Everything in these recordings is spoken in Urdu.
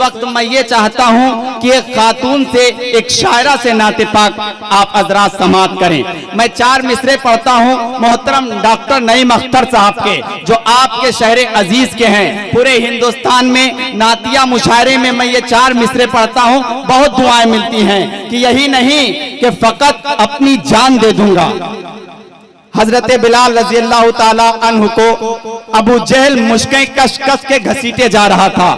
وقت میں یہ چاہتا ہوں کہ ایک خاتون سے ایک شاعرہ سے نعت پاک آپ حضرات سماعت کریں۔ میں چار مصرے پڑھتا ہوں، محترم ڈاکٹر نعیم اختر صاحب کے، جو آپ کے شہر عزیز کے ہیں۔ پورے ہندوستان میں نعتیہ مشاعرے میں میں یہ چار مصرے پڑھتا ہوں، بہت دعائیں ملتی ہیں کہ یہی نہیں کہ فقط اپنی جان دے دوں گا۔ حضرت بلال رضی اللہ تعالیٰ عنہ کو ابو جہل مشکیں کش کش کے گھسیٹے جا رہا تھا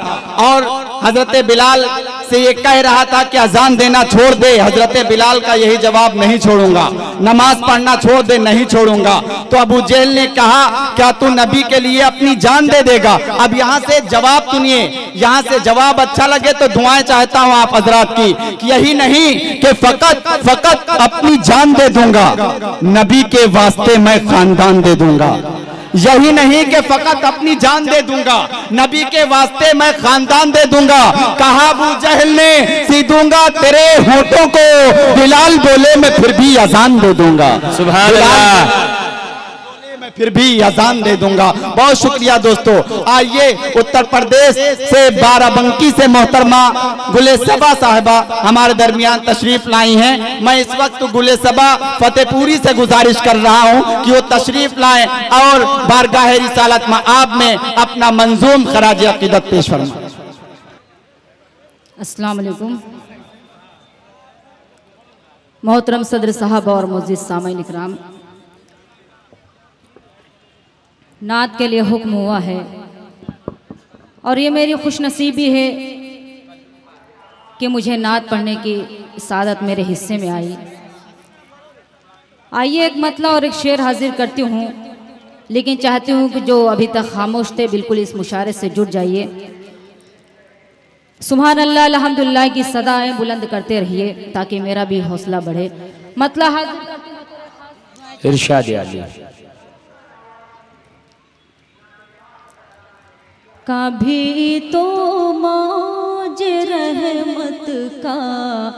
اور حضرت بلال سے یہ کہہ رہا تھا کہ اذان دینا چھوڑ دے، حضرت بلال کا یہی جواب نہیں چھوڑوں گا۔ نماز پڑھنا چھوڑ دے، نہیں چھوڑوں گا۔ تو ابو جہل نے کہا، کیا تو نبی کے لیے اپنی جان دے دے گا؟ اب یہاں سے جواب سنیے۔ یہاں سے جواب اچھا لگے تو دعائیں چاہتا ہوں آپ حضرات کی۔ یہی نہیں کہ فقط فقط اپنی جان دے دوں گا۔ نبی کے واسطے میں خاندان دے دوں گا۔ یہی نہیں کہ فقط اپنی جان دے دوں گا نبی کے واسطے میں خاندان دے دوں گا۔ کہا ابو جہل نے سی دوں گا تیرے ہوٹوں کو بلال بولے میں پھر بھی اذان دے دوں گا۔ سبحان اللہ۔ پھر بھی اذان دے دوں گا۔ بہت شکریہ دوستو۔ آئیے اتر پردیش سے بارہ بنکی سے محترمہ گلے سبا صاحبہ ہمارے درمیان تشریف لائی ہیں۔ میں اس وقت گلے سبا فتح پوری سے گزارش کر رہا ہوں کہ وہ تشریف لائیں اور بارگاہ رسالت معاب میں اپنا منظوم خراج عقیدت پیش فرمائیں۔ السلام علیکم۔ محترم صدر صاحب اور معزز سامعین اکرام نعت کے لیے حکم ہوا ہے۔ اور یہ میری خوش نصیبی ہے کہ مجھے نعت پڑھنے کی سعادت میرے حصے میں آئی۔ آئیے ایک مطلع اور ایک شعر حاضر کرتی ہوں، لیکن چاہتی ہوں کہ جو ابھی تک خاموش تھے، بالکل اس مشارے سے جڑ جائیے۔ سبحان اللہ، الحمدللہ کی صدایں بلند کرتے رہیے تاکہ میرا بھی حوصلہ بڑھے۔ مطلع حاضر کرتی ہوں ارشاد علی کبھی تو موج رحمت کا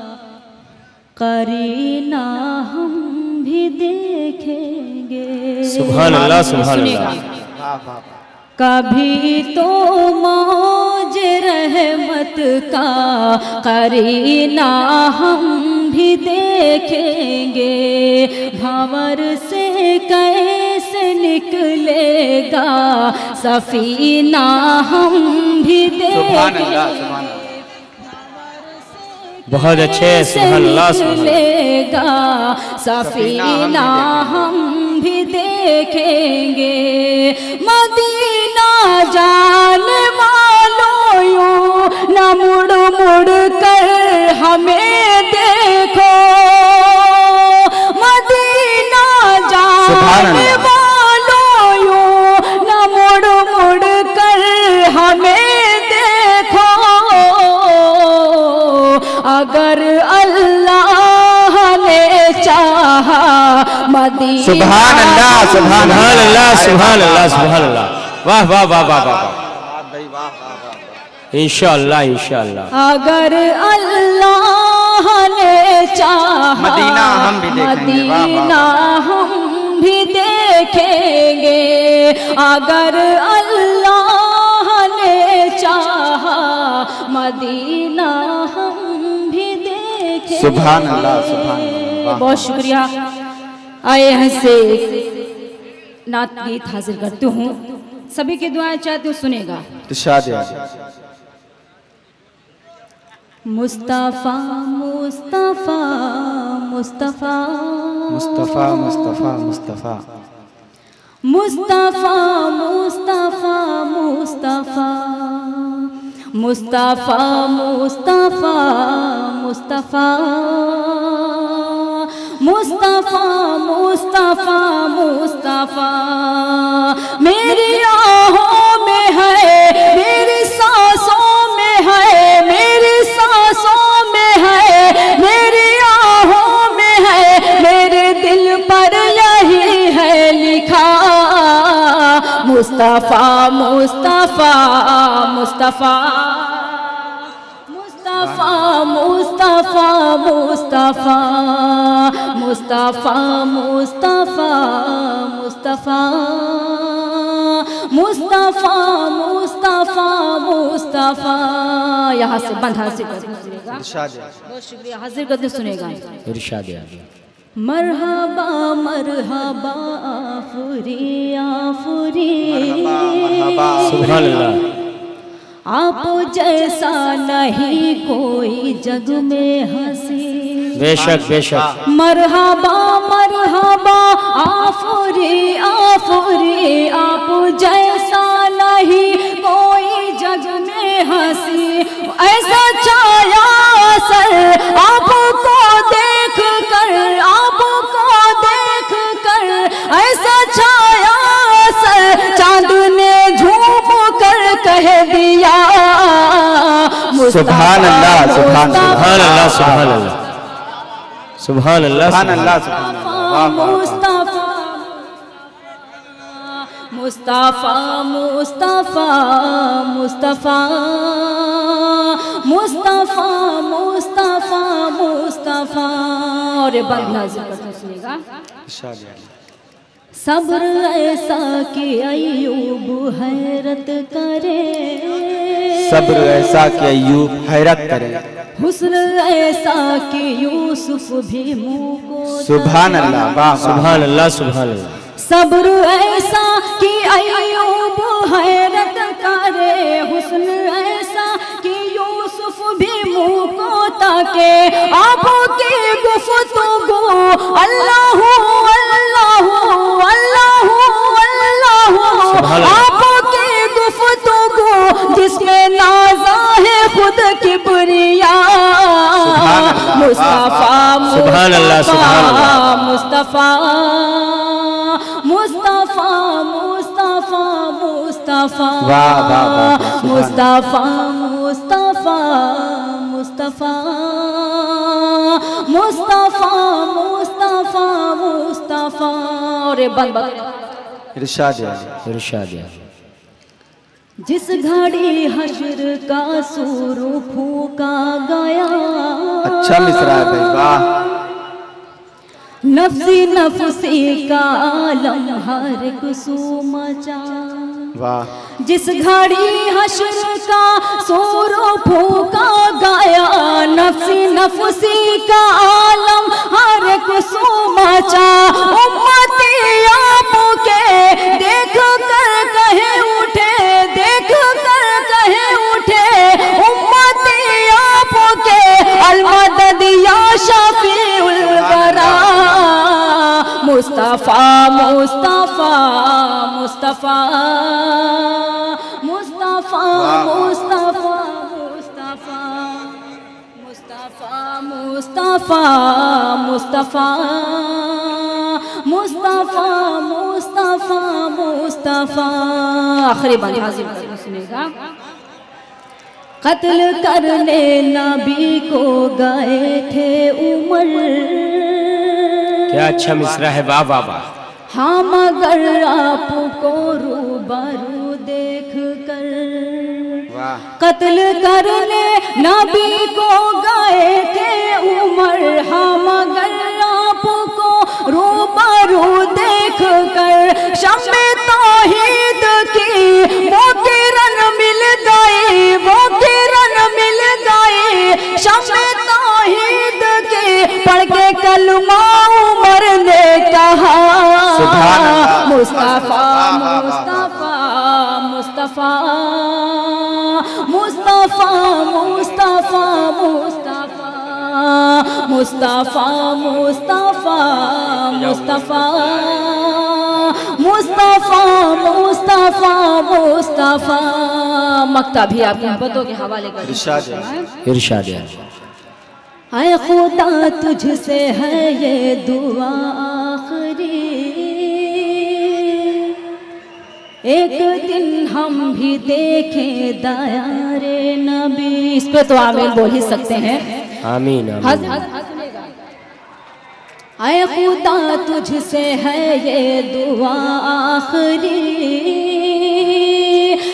قرینہ ہم بھی دیکھیں گے۔ سبحان اللہ سبحان اللہ۔ کبھی تو موج رحمت کا قرینہ ہم بھی دیکھیں گے۔ بھور سے کیسے نکلے گا۔ سفینہ ہم بھی دیکھیں۔ گے بہت اچھے سبحان اللہ سبحان اللہ۔ نکلے گا۔ سفینہ ہم بھی دیکھیں گے۔ مدینہ جانے والوں یوں نہ مڑ مڑ سبحان اللہ سبحان اللہ سبحان اللہ سبحان اللہ واہ واہ واہ واہ واہ انشاءاللہ انشاءاللہ۔ اگر اللہ نے چاہا مدینہ ہم بھی دیکھیں گے، واہ، واہ، مدینہ ہم بھی دیکھیں گے۔ اگر اللہ نے چاہا مدینہ ہم بھی دیکھیں سبحان اللہ، سبحان اللہ، بہت شکریہ۔ آئے ہیں سے۔ نعت گیت حاضر کرتی ہوں۔ سبھی کی دعائیں چاہتے ہوں سنے گا۔ ارشاد علی مصطفیٰ مصطفیٰ مصطفیٰ۔ مصطفیٰ مصطفیٰ مصطفیٰ۔ مصطفیٰ مصطفیٰ مصطفیٰ۔ مصطفیٰ مصطفیٰ مصطفیٰ۔ مصطفیٰ مصطفیٰ مصطفیٰ۔ میری آہوں میں ہے، میری سانسوں میں ہے، میری سانسوں میں ہے، میری آہوں میں ہے، میرے دل پر یہی ہے لکھا۔ مصطفیٰ مصطفیٰ مصطفیٰ مصطفیٰ۔ مصطفیٰ مصطفیٰ مصطفیٰ مصطفیٰ مصطفیٰ مصطفیٰ مصطفیٰ۔ یہاں سے بند حاضر بہت شکریہ حاضر قدر سنے گا۔ ارشاد مرحبا مرحبا آفری آفری۔ مرحبا مرحبا۔ سبحان اللہ۔ آپ جیسا نہیں کوئی جگ میں ہنسی۔ بے شک بے شک۔ مرحبا مرحبا آفری آفری آپ جیسا نہیں کوئی جگ میں ہنسی۔ ایسا چایا سر سبحان اللہ سبحان اللہ سبحان اللہ سبحان اللہ۔ سبحان اللہ سبحان اللہ سبحان اللہ مصطفیٰ مصطفیٰ مصطفیٰ مصطفیٰ مصطفیٰ مصطفیٰ۔ اور یہ بند نازل کرتا سنے گا۔ صبر ایسا کہ ایوب حیرت کرے۔ صبر ایسا کہ ایوب حیرت کرے۔ حسن ایسا کہ یوسف بھی منہ کو سبحان اللہ واہ سبحان اللہ سبحان اللہ۔ صبر ایسا کہ ایوب حیرت کرے۔ حسن ایسا کہ یوسف بھی منہ کو تاکے۔ آپ کی گفتگو اللہ اللہ اللہ اللہ آپ خود کبریا مصطفیٰ سبحان اللہ، سبحان اللہ۔ مصطفیٰ مصطفیٰ مصطفیٰ مصطفیٰ مصطفیٰ مصطفیٰ مصطفیٰ مصطفیٰ مصطفیٰ مصطفیٰ۔ اور ارشاد ارشاد جس گھڑی حشر کا سور پھوکا گیا۔ اچھا مصرع ہے بھائی واہ۔ نفسی نفسی کا عالم ہر ایک سو مچا واہ۔ جس گھڑی حشر کا سور پھوکا گیا نفسی نفسی کا عالم ہر مصطفیٰ مصطفیٰ مصطفیٰ مصطفیٰ مصطفیٰ مصطفیٰ مصطفیٰ مصطفیٰ مصطفیٰ۔ آخری بات حاضر کرنا سنے گا۔ قتل کرنے نبی کو گئے تھے عمر۔ کیا اچھا مصرع ہے واہ واہ واہ۔ ہاں مگر آپ کو روبرو دیکھ کر قتل کرنے نبی کو گئے تھے عمر ہاں مصطفیٰ مصطفیٰ مصطفیٰ مصطفیٰ مصطفیٰ مصطفیٰ مصطفیٰ مصطفیٰ مصطفیٰ مصطفیٰ مصطفیٰ مصطفیٰ۔ مکتب بھی آپ محبتوں کے حوالے کر ارشاد عالی اے خدا تجھ سے ہے یہ دعا۔ ایک دن ہم بھی دیکھیں دیار نبی۔ اس پہ تو آمین بول ہی سکتے ہیں۔ آمین۔ اے خدا تجھ سے ہے یہ دعا آخری۔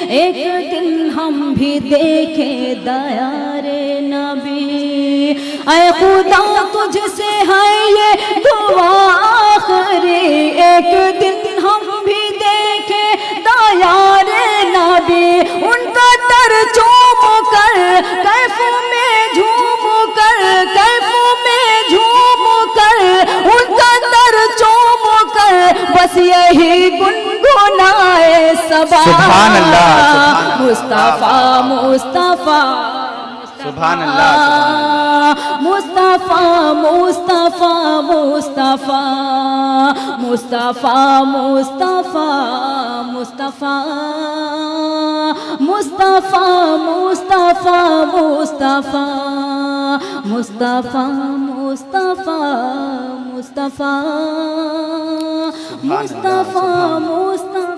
ایک دن ہم بھی دیکھیں دیار نبی۔ اے خدا تجھ سے ہے یہ دعا آخری۔ ایک دن بس یہی گنگنائے سبا۔ سبحان اللہ مصطفیٰ مصطفیٰ سبحان اللہ Mustafa Mustafa. Mustafa Mustafa Mustafa. Mustafa Mustafa Mustafa. Mustafa Mustafa. Mustafa, Mustafa, Mustafa, Mustafa.